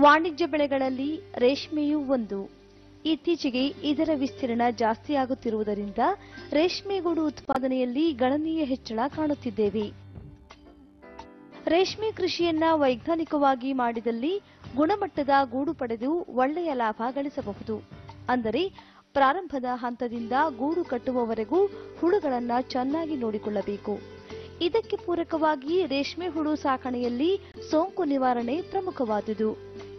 ವಾಣಿಜ್ಯ ಬೆಳೆಗಳಲ್ಲಿ ರೇಷ್ಮೆಯೂ ಒಂದು. ಇತ್ತೀಚೆಗೆ ಇದರ ವಿಸ್ತೀರ್ಣ ಜಾಸ್ತಿಯಾಗುತ್ತಿರುವುದರಿಂದ ರೇಷ್ಮೆಗೂಡು ಉತ್ಪಾದನೆಯಲ್ಲಿ ಗಣನೀಯ ಹೆಚ್ಚಳ ಕಾಣುತ್ತಿದ್ದೇವೆ. ರೇಷ್ಮೆ ಕೃಷಿಯನ್ನ ವೈಜ್ಞಾನಿಕವಾಗಿ ಮಾಡಿದಲ್ಲಿ ಗುಣಮಟ್ಟದ ಗೂಡು ಪಡೆದು ಒಳ್ಳೆಯ ಲಾಭ ಗಳಿಸಬಹುದು. ಅಂದರೆ ಪ್ರಾರಂಭದ ಹಂತದಿಂದ ಗೂಡು ಕಟ್ಟುವವರೆಗೂ ಹುಳುಗಳನ್ನು ಚೆನ್ನಾಗಿ ನೋಡಿಕೊಳ್ಳಬೇಕು. ಇದಕ್ಕೆ ಪೂರಕವಾಗಿ ರೇಷ್ಮೆ ಹುಳು ಸಾಕಣೆಯಲ್ಲಿ ಸೋಂಕು ನಿವಾರಣೆ ಪ್ರಮುಖವಾದುದು.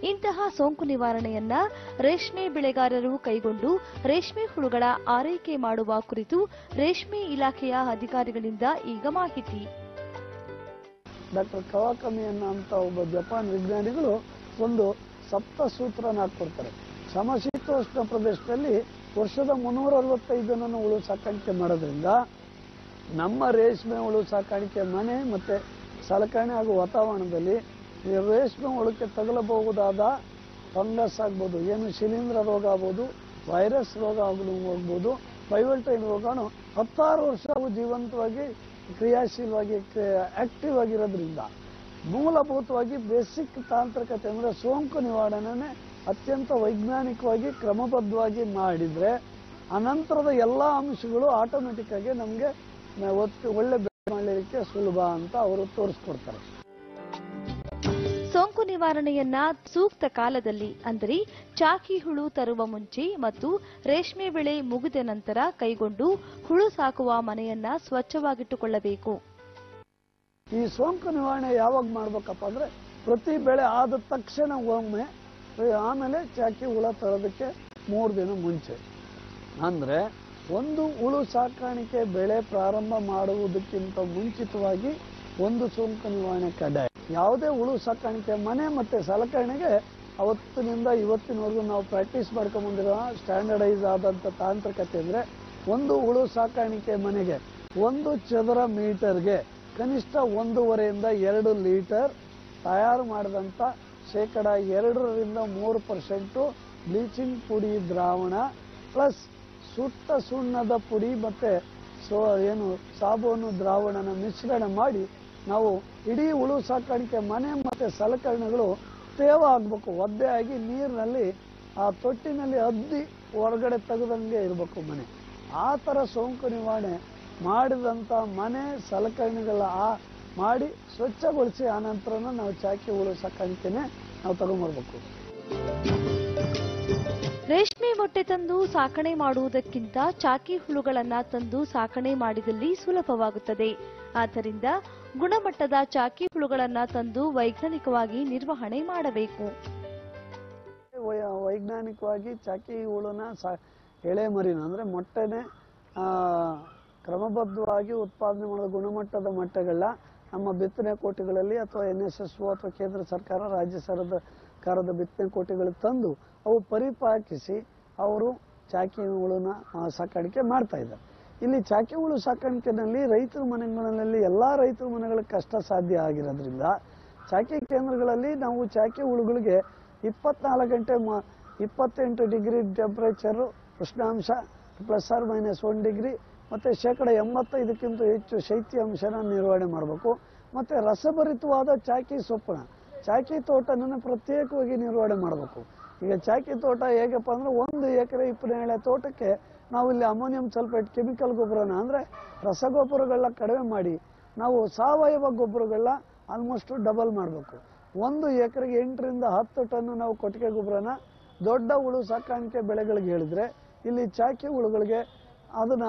ಇಂತಹ ಸೋಂಕು ನಿವಾರಣೆಯನ್ನ ರೇಷ್ಮೆ ಬೆಳೆಗಾರರು ಕೈಗೊಂಡು ರೇಷ್ಮೆ ಹುಳುಗಳ ಆರೈಕೆ ಮಾಡುವ ಕುರಿತು ರೇಷ್ಮೆ ಇಲಾಖೆಯ ಅಧಿಕಾರಿಗಳಿಂದ ಈಗ ಮಾಹಿತಿ. ಡಾಕ್ಟರ್ ಕವಾಕಮಿಯನ್ನ ಅಂತ ಒಬ್ಬ ಜಪಾನ್ ವಿಜ್ಞಾನಿಗಳು ಒಂದು ಸಪ್ತ ಸೂತ್ರನ ಹಾಕೊಡ್ತಾರೆ ಸಮಶೀತೋಷ್ಣ ಪ್ರದೇಶದಲ್ಲಿ ವರ್ಷದ ಮುನ್ನೂರ ಅರವತ್ತೈದು ದಿನನೂ ಹುಳು ಸಾಕಾಣಿಕೆ ಮಾಡೋದ್ರಿಂದ ನಮ್ಮ ರೇಷ್ಮೆ ಹುಳು ಸಾಕಾಣಿಕೆ ಮನೆ ಮತ್ತೆ ಸಲಕರಣೆ ಹಾಗೂ ವಾತಾವರಣದಲ್ಲಿ ಈ ರೇಷ್ಮೆ ಹುಳಕ್ಕೆ ತಗಲಬಹುದಾದ ಫಂಗಸ್ ಆಗ್ಬೋದು, ಏನು ಶಿಲೀಂಧ್ರ ರೋಗ ಆಗ್ಬೋದು, ವೈರಸ್ ರೋಗ ಆಗಲು ಹೋಗ್ಬೋದು ಪೈವಲ್ಟೈನ್ ರೋಗನು ಹತ್ತಾರು ವರ್ಷ ಅವು ಜೀವಂತವಾಗಿ ಕ್ರಿಯಾಶೀಲವಾಗಿ ಆಕ್ಟಿವ್ ಆಗಿರೋದ್ರಿಂದ ಮೂಲಭೂತವಾಗಿ ಬೇಸಿಕ್ ತಾಂತ್ರಿಕತೆ ಅಂದರೆ ಸೋಂಕು ನಿವಾರಣೆನೇ ಅತ್ಯಂತ ವೈಜ್ಞಾನಿಕವಾಗಿ ಕ್ರಮಬದ್ಧವಾಗಿ ಮಾಡಿದರೆ ಅನಂತರದ ಎಲ್ಲ ಅಂಶಗಳು ಆಟೋಮೆಟಿಕ್ ಆಗಿ ನಮಗೆ ಒಳ್ಳೆ ಬೆಳೆ ಮಾಡಲಿಕ್ಕೆ ಸುಲಭ ಅಂತ ಅವರು ತೋರಿಸ್ಕೊಡ್ತಾರೆ. ಸೋಂಕು ನಿವಾರಣೆಯನ್ನ ಸೂಕ್ತ ಕಾಲದಲ್ಲಿ ಅಂದರೆ ಚಾಕಿ ಹುಳು ತರುವ ಮುಂಚೆ ಮತ್ತು ರೇಷ್ಮೆ ಬೆಳೆ ಮುಗಿದ ನಂತರ ಕೈಗೊಂಡು ಹುಳು ಸಾಕುವ ಮನೆಯನ್ನ ಸ್ವಚ್ಛವಾಗಿಟ್ಟುಕೊಳ್ಳಬೇಕು. ಈ ಸೋಂಕು ನಿವಾರಣೆ ಯಾವಾಗ ಮಾಡ್ಬೇಕಪ್ಪ ಅಂದ್ರೆ ಪ್ರತಿ ಬೆಳೆ ಆದ ತಕ್ಷಣ ಒಮ್ಮೆ ಆಮೇಲೆ ಚಾಕಿ ಹುಳ ತರೋದಕ್ಕೆ ಮೂರು ದಿನ ಮುಂಚೆ. ಅಂದ್ರೆ ಒಂದು ಹುಳು ಸಾಕಾಣಿಕೆ ಬೆಳೆ ಪ್ರಾರಂಭ ಮಾಡುವುದಕ್ಕಿಂತ ಮುಂಚಿತವಾಗಿ ಒಂದು ಸೋಂಕು ನಿವಾರಣೆ ಕಡ್ಡಾಯ. ಯಾವುದೇ ಹುಳು ಸಾಕಾಣಿಕೆ ಮನೆ ಮತ್ತೆ ಸಲಕರಣೆಗೆ ಅವತ್ತಿನಿಂದ ಇವತ್ತಿನವರೆಗೂ ನಾವು ಪ್ರಾಕ್ಟೀಸ್ ಮಾಡ್ಕೊಂಬಂದಿರೋ ಸ್ಟ್ಯಾಂಡರ್ಡೈಸ್ ಆದಂಥ ತಾಂತ್ರಿಕತೆ ಅಂದ್ರೆ ಒಂದು ಹುಳು ಸಾಕಾಣಿಕೆ ಮನೆಗೆ ಒಂದು ಚದರ ಮೀಟರ್ಗೆ ಕನಿಷ್ಠ ಒಂದೂವರೆಯಿಂದ ಎರಡು ಲೀಟರ್ ತಯಾರು ಮಾಡಿದಂಥ ಶೇಕಡ ಎರಡರಿಂದ ಮೂರು ಪರ್ಸೆಂಟು ಬ್ಲೀಚಿಂಗ್ ಪುಡಿ ದ್ರಾವಣ ಪ್ಲಸ್ ಸುಟ್ಟ ಸುಣ್ಣದ ಪುಡಿ ಮತ್ತೆ ಸೋ ಏನು ಸಾಬೂನು ದ್ರಾವಣನ ಮಿಶ್ರಣ ಮಾಡಿ ನಾವು ಇಡೀ ಹುಳು ಸಾಕಾಣಿಕೆ ಮನೆ ಮತ್ತೆ ಸಲಕರಣೆಗಳು ತೇವ ಆಗಬೇಕು. ಒದ್ದೆ ಆಗಿ ನೀರಿನಲ್ಲಿ ಆ ತೊಟ್ಟಿನಲ್ಲಿ ಅದ್ದಿ ಹೊರಗಡೆ ತೆಗೆದಂಗೆ ಇರಬೇಕು ಮನೆ. ಆ ಥರ ಸೋಂಕು ನಿವಾರಣೆ ಮಾಡಿದಂಥ ಮನೆ ಸಲಕರಣೆಗಳ ಆ ಮಾಡಿ ಸ್ವಚ್ಛಗೊಳಿಸಿ ಆನಂತರನ ನಾವು ಚಾಕಿ ಹುಳು ಸಾಕಾಣಿಕೆನೆ ನಾವು ತಗೊಂಡ್ಬರ್ಬೇಕು. ರೇಷ್ಮೆ ಮೊಟ್ಟೆ ತಂದು ಸಾಕಣೆ ಮಾಡುವುದಕ್ಕಿಂತ ಚಾಕಿ ಹುಳುಗಳನ್ನ ತಂದು ಸಾಕಣೆ ಮಾಡಿದಲ್ಲಿ ಸುಲಭವಾಗುತ್ತದೆ. ಆದ್ದರಿಂದ ಗುಣಮಟ್ಟದ ಚಾಕಿ ಹುಳುಗಳನ್ನ ತಂದು ವೈಜ್ಞಾನಿಕವಾಗಿ ನಿರ್ವಹಣೆ ಮಾಡಬೇಕು. ವೈಜ್ಞಾನಿಕವಾಗಿ ಚಾಕಿ ಹುಳನ ಎಳೆ ಮರಿನ ಅಂದ್ರೆ ಮೊಟ್ಟೆನೆ ಕ್ರಮಬದ್ಧವಾಗಿ ಉತ್ಪಾದನೆ ಮಾಡೋ ಗುಣಮಟ್ಟದ ಮೊಟ್ಟೆಗಳನ್ನ ನಮ್ಮ ಬಿತ್ತನೆ ಕೋಟಿಗಳಲ್ಲಿ ಅಥವಾ ಎನ್ ಎಸ್ ಎಸ್ ಅಥವಾ ಕೇಂದ್ರ ಸರ್ಕಾರ, ರಾಜ್ಯ ಸರ್ಕಾರದ ಬಿತ್ತನೆ ಕೋಟೆಗಳು ತಂದು ಅವು ಪರಿಪಾಕಿಸಿ ಅವರು ಚಾಕಿ ಸಾಕಾಣಿಕೆ ಮಾಡ್ತಾ ಇದ್ದಾರೆ. ಇಲ್ಲಿ ಚಾಕಿ ಹುಳು ಸಾಕಾಣಿಕೆನಲ್ಲಿ ರೈತರ ಮನೆಗಳಲ್ಲಿ, ಎಲ್ಲಾ ರೈತರ ಮನೆಗಳ ಕಷ್ಟ ಸಾಧ್ಯ ಆಗಿರೋದ್ರಿಂದ ಚಾಕಿ ಕೇಂದ್ರಗಳಲ್ಲಿ ನಾವು ಚಾಕಿ ಹುಳುಗಳಿಗೆ ಇಪ್ಪತ್ನಾಲ್ಕು ಗಂಟೆ ಮ- ಇಪ್ಪತ್ತೆಂಟು ಡಿಗ್ರಿ ಟೆಂಪ್ರೇಚರು ಉಷ್ಣಾಂಶ plus or minus one degree ಮತ್ತೆ ಶೇಕಡ ಎಂಬತ್ತೈದಕ್ಕಿಂತ ಹೆಚ್ಚು ಶೈತ್ಯಾಂಶನ ನಿರ್ವಹಣೆ ಮಾಡಬೇಕು. ಮತ್ತೆ ರಸಭರಿತವಾದ ಚಾಕಿ ಸೊಪ್ಪನ ಚಾಕಿ ತೋಟನ ಪ್ರತ್ಯೇಕವಾಗಿ ನಿರ್ವಹಣೆ ಮಾಡಬೇಕು. ಈಗ ಚಾಕಿ ತೋಟ ಹೇಗಪ್ಪ ಅಂದ್ರೆ ಒಂದು ಎಕರೆ ಇಪ್ಪತ್ತೇಳೆ ತೋಟಕ್ಕೆ ನಾವು ಇಲ್ಲಿ ಅಮೋನಿಯಂ ಸಲ್ಫೇಟ್ ಕೆಮಿಕಲ್ ಗೊಬ್ಬರನ ಅಂದ್ರೆ ರಸಗೊಬ್ಬರಗಳನ್ನ ಕಡಿಮೆ ಮಾಡಿ ನಾವು ಸಾವಯವ ಗೊಬ್ಬರಗಳನ್ನ ಆಲ್ಮೋಸ್ಟ್ ಡಬಲ್ ಮಾಡಬೇಕು. ಒಂದು ಎಕರೆಗೆ ಎಂಟರಿಂದ ಹತ್ತು ಟನ್ ನಾವು ಕೊಟ್ಟಿಗೆ ಗೊಬ್ಬರನ ದೊಡ್ಡ ಹುಳು ಸಾಕಾಣಿಕೆ ಬೆಳೆಗಳಿಗೆ ಹೇಳಿದ್ರೆ ಇಲ್ಲಿ ಚಾಕಿ ಹುಳುಗಳಿಗೆ ಅದನ್ನ,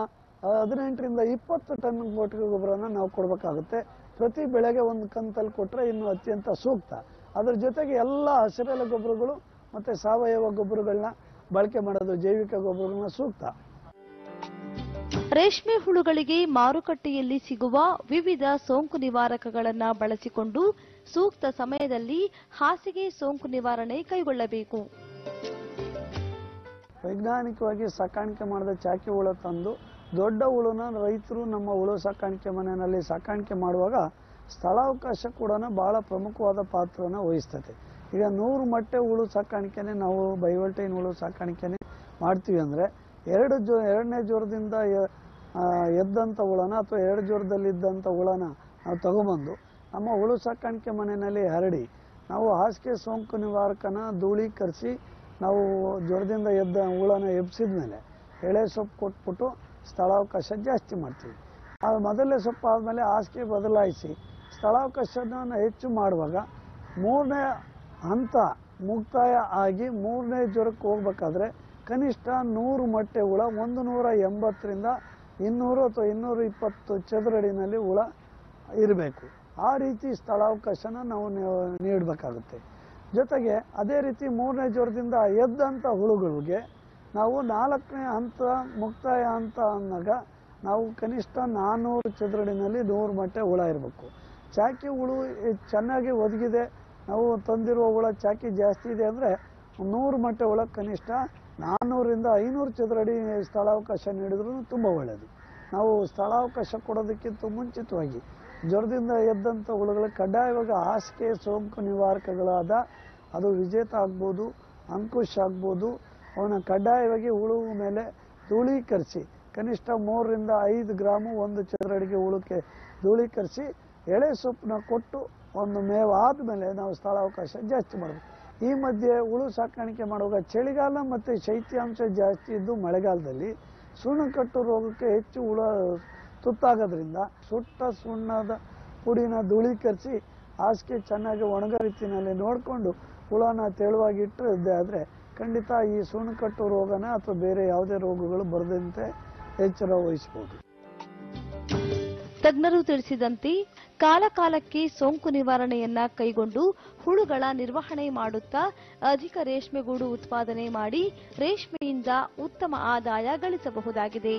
ಹದಿನೆಂಟರಿಂದ ಇಪ್ಪತ್ತು ಟನ್ ಕೊಟ್ಟಿಗೆ ಗೊಬ್ಬರನ ನಾವು ಕೊಡಬೇಕಾಗುತ್ತೆ. ಪ್ರತಿ ಬೆಳೆಗೆ ಒಂದು ಕಂತಲ್ಲಿ ಕೊಟ್ಟರೆ ಇನ್ನು ಅತ್ಯಂತ ಸೂಕ್ತ. ಅದರ ಜೊತೆಗೆ ಎಲ್ಲ ಹಸಿರೆಲೆ ಗೊಬ್ಬರಗಳು ಮತ್ತೆ ಸಾವಯವ ಗೊಬ್ಬರಗಳನ್ನ ಬಳಕೆ ಮಾಡೋದು ಜೈವಿಕ ಗೊಬ್ಬರಗಳನ್ನ ಸೂಕ್ತ. ರೇಷ್ಮೆ ಹುಳುಗಳಿಗೆ ಮಾರುಕಟ್ಟೆಯಲ್ಲಿ ಸಿಗುವ ವಿವಿಧ ಸೋಂಕು ನಿವಾರಕಗಳನ್ನು ಬಳಸಿಕೊಂಡು ಸೂಕ್ತ ಸಮಯದಲ್ಲಿ ಹಾಸಿಗೆ ಸೋಂಕು ನಿವಾರಣೆ ಕೈಗೊಳ್ಳಬೇಕು. ವೈಜ್ಞಾನಿಕವಾಗಿ ಸಾಕಾಣಿಕೆ ಮಾಡಿದ ಚಾಕಿ ಹುಳ ತಂದು ದೊಡ್ಡ ಹುಳುನ ರೈತರು ನಮ್ಮ ಹುಳು ಸಾಕಾಣಿಕೆ ಮನೆಯಲ್ಲಿ ಸಾಕಾಣಿಕೆ ಮಾಡುವಾಗ ಸ್ಥಳಾವಕಾಶ ಕೂಡ ಬಹಳ ಪ್ರಮುಖವಾದ ಪಾತ್ರನ ವಹಿಸ್ತದೆ. ಈಗ ನೂರು ಮೊಟ್ಟೆ ಹುಳು ಸಾಕಾಣಿಕೆನೇ ನಾವು ಬೈವಲ್ಟೈನ್ ಹುಳು ಸಾಕಾಣಿಕೆನೇ ಮಾಡ್ತೀವಿ ಅಂದರೆ ಎರಡು ಜೋ, ಎರಡನೇ ಜ್ವರದಿಂದ ಎದ್ದಂಥ ಹುಳನ ಅಥವಾ ಎರಡು ಜ್ವರದಲ್ಲಿದ್ದಂಥ ಹುಳನ ನಾವು ತಗೊಬಂದು ನಮ್ಮ ಹುಳು ಸಾಕಾಣಿಕೆ ಮನೆಯಲ್ಲಿ ಹರಡಿ ನಾವು ಹಾಸಿಗೆ ಸೋಂಕು ನಿವಾರಕನ ಧೂಳೀಕರಿಸಿ ನಾವು ಜ್ವರದಿಂದ ಎದ್ದ ಹುಳನ ಎಬ್ಸಿದ ಮೇಲೆ ಎಳೆ ಸೊಪ್ಪು ಕೊಟ್ಬಿಟ್ಟು ಸ್ಥಳಾವಕಾಶ ಜಾಸ್ತಿ ಮಾಡ್ತೀವಿ. ಅದು ಮೊದಲನೇ ಸೊಪ್ಪು ಆದಮೇಲೆ ಹಾಸಿಗೆ ಬದಲಾಯಿಸಿ ಸ್ಥಳಾವಕಾಶವನ್ನು ಹೆಚ್ಚು ಮಾಡುವಾಗ ಮೂರನೇ ಹಂತ ಮುಕ್ತಾಯ ಆಗಿ ಮೂರನೇ ಜ್ವರಕ್ಕೆ ಹೋಗ್ಬೇಕಾದ್ರೆ ಕನಿಷ್ಠ ನೂರು ಮೊಟ್ಟೆ ಹುಳ ಒಂದು ನೂರ ಎಂಬತ್ತರಿಂದ ಇನ್ನೂರು ಅಥವಾ ಇನ್ನೂರ ಇಪ್ಪತ್ತು ಚದರಡಿನಲ್ಲಿ ಹುಳ ಇರಬೇಕು. ಆ ರೀತಿ ಸ್ಥಳಾವಕಾಶನ ನಾವು ನೀಡಬೇಕಾಗುತ್ತೆ. ಜೊತೆಗೆ ಅದೇ ರೀತಿ ಮೂರನೇ ಜ್ವರದಿಂದ ಎದ್ದಂಥ ಹುಳುಗಳಿಗೆ ನಾವು ನಾಲ್ಕನೇ ಹಂತ ಮುಕ್ತಾಯ ಹಂತ ಅಂದಾಗ ನಾವು ಕನಿಷ್ಠ ನಾನ್ನೂರು ಚದುರಡಿನಲ್ಲಿ ನೂರು ಮಟ್ಟೆ ಹುಳ ಇರಬೇಕು. ಚಾಕಿ ಹುಳು ಚೆನ್ನಾಗಿ ಒದಗಿದೆ, ನಾವು ತಂದಿರುವ ಹುಳ ಚಾಕಿ ಜಾಸ್ತಿ ಇದೆ ಅಂದರೆ ನೂರು ಮಟ್ಟೆ ಹುಳ ಕನಿಷ್ಠ ನಾನ್ನೂರಿಂದ ಐನೂರು ಚದರಡಿ ಸ್ಥಳಾವಕಾಶ ನೀಡಿದ್ರೂ ತುಂಬ ಒಳ್ಳೆಯದು ನಾವು ಸ್ಥಳಾವಕಾಶ ಕೊಡೋದಕ್ಕಿಂತ ಮುಂಚಿತವಾಗಿ ಜ್ವರದಿಂದ ಎದ್ದಂಥ ಹುಳುಗಳು ಕಡ್ಡಾಯವಾಗಿ ಹಾಸಿಗೆ ಸೋಂಕು ನಿವಾರಕಗಳಾದ ಅದು ವಿಜೇತ ಆಗ್ಬೋದು ಅಂಕುಶ್ ಆಗ್ಬೋದು ಅವನ್ನ ಕಡ್ಡಾಯವಾಗಿ ಹುಳು ಮೇಲೆ ಧೂಳೀಕರಿಸಿ ಕನಿಷ್ಠ ಮೂರರಿಂದ ಐದು ಗ್ರಾಮು ಒಂದು ಚದರಡಿಗೆ ಹುಳುಕ್ಕೆ ಧೂಳೀಕರಿಸಿ ಎಳೆ ಸೊಪ್ಪನ್ನ ಕೊಟ್ಟು ಒಂದು ಮೇವು ಆದಮೇಲೆ ನಾವು ಸ್ಥಳಾವಕಾಶ ಜಾಸ್ತಿ ಮಾಡಬೇಕು. ಈ ಮಧ್ಯೆ ಹುಳು ಸಾಕಾಣಿಕೆ ಮಾಡುವಾಗ ಚಳಿಗಾಲ ಮತ್ತು ಶೈತ್ಯಾಂಶ ಜಾಸ್ತಿ ಇದ್ದು ಮಳೆಗಾಲದಲ್ಲಿ ಸುಣ್ಣಕಟ್ಟು ರೋಗಕ್ಕೆ ಹೆಚ್ಚು ಹುಳ ತುತ್ತಾಗೋದ್ರಿಂದ ಸುಟ್ಟ ಸುಣ್ಣದ ಪುಡಿನ ಧೂಳೀಕರಿಸಿ ಹಾಸಿಗೆ ಚೆನ್ನಾಗಿ ಒಣಗ ರೀತಿಯಲ್ಲಿ ನೋಡಿಕೊಂಡು ಹುಳನ ತೆಳುವಾಗಿ ಇಟ್ಟರೆ ಆದರೆ ಖಂಡಿತ ಈ ಸುಣ್ಣಕಟ್ಟು ರೋಗನ ಅಥವಾ ಬೇರೆ ಯಾವುದೇ ರೋಗಗಳು ಬರದಂತೆ ಎಚ್ಚರ ವಹಿಸಬಹುದು. ತಜ್ಞರು ತಿಳಿಸಿದಂತೆ ಕಾಲಕಾಲಕ್ಕೆ ಸೋಂಕು ನಿವಾರಣೆಯನ್ನ ಕೈಗೊಂಡು ಹುಳುಗಳ ನಿರ್ವಹಣೆ ಮಾಡುತ್ತಾ ಅಧಿಕ ರೇಷ್ಮೆಗೂಡು ಉತ್ಪಾದನೆ ಮಾಡಿ ರೇಷ್ಮೆಯಿಂದ ಉತ್ತಮ ಆದಾಯ ಗಳಿಸಬಹುದಾಗಿದೆ.